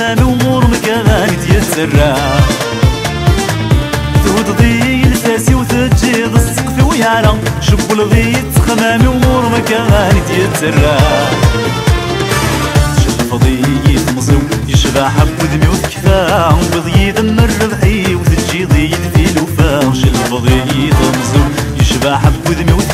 الضي يتخمام ومور مكان يتسرع ذود ضي الفاسي وتجيض السقف ويارا شوفوا الضي يتخمام ومور مكان يتسرع شوف ضي يتمصو يشبع حب ودمي وثكفا وبضي دم الربحي وتجي ضي في الوفا شوف ضي يتمصو يشبع حب ودمي وثكفا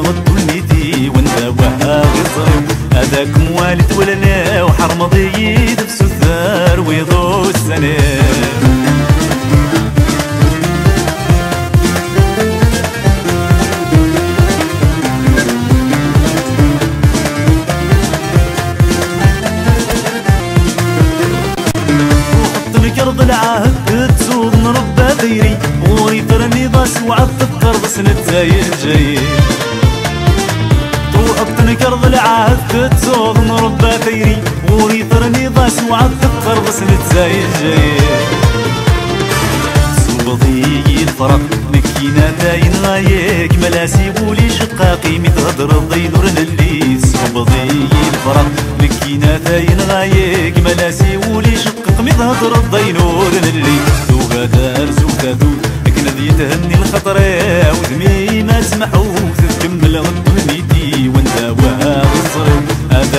غد ولميتي وانت وها غصري هذاك موالد ولنا وحرم ضيد بسثار ويضو السنة. كرب العهد نربى ضاس وعطفكر بس نتايل جاي تروح تسوض نربى ثيري وريثرني ضاس وعطفكر بس نتايل جاي سوضي الفرق مكينا داين غايك ملاسي بولي شقاقي متهدر الضي نور اللي سوضي الفرق مكينا داين غايك ملاسي بولي شقاقي مظهر الضينور اللي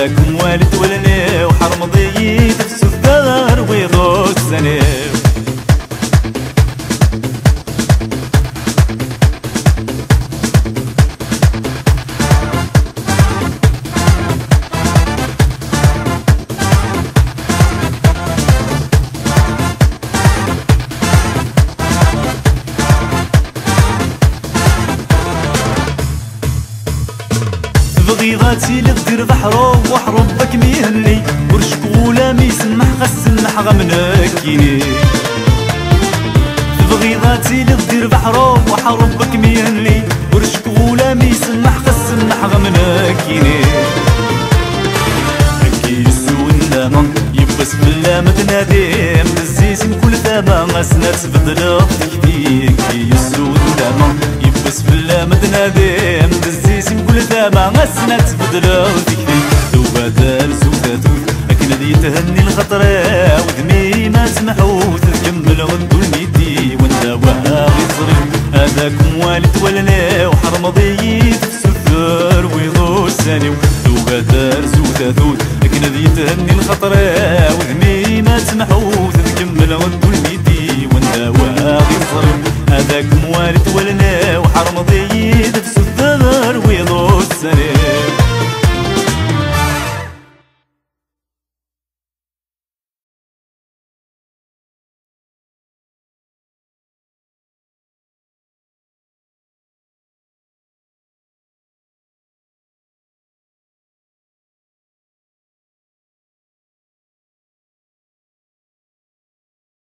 هذاك والد ولنا وحرم ضيت في السفار ويضو السنة بغيضاتي للدير بحرو وحربك ميهني ورشكولا ميسمح غسمح غمنكيني بغيضاتي للدير بحرو وحربك ميهني ورشكولا ميسمح غسمح غمنكيني حكي السوء النامة يبس بالله متنادي مزيزم كل ثابة غسنا تبدل تكفيك يسوء النامة سفلا مدنادم بزيس نقول ثامة غسنا تبدلو ذكري دوبا ترسو تاتوت أكن ذي تهني الخطرة ودمي ما سمحوت تكمل غندول ميدي وأنا واعي صريف هذاكم والد ولنا وحرم ضيف سفر ويضوش ساني دوبا ترسو تاتوت أكن ذي تهني الخطرة ودمي ما سمحوت تكمل غندول ميدي وأنا واعي صريف هذاك موالد ولنا automobile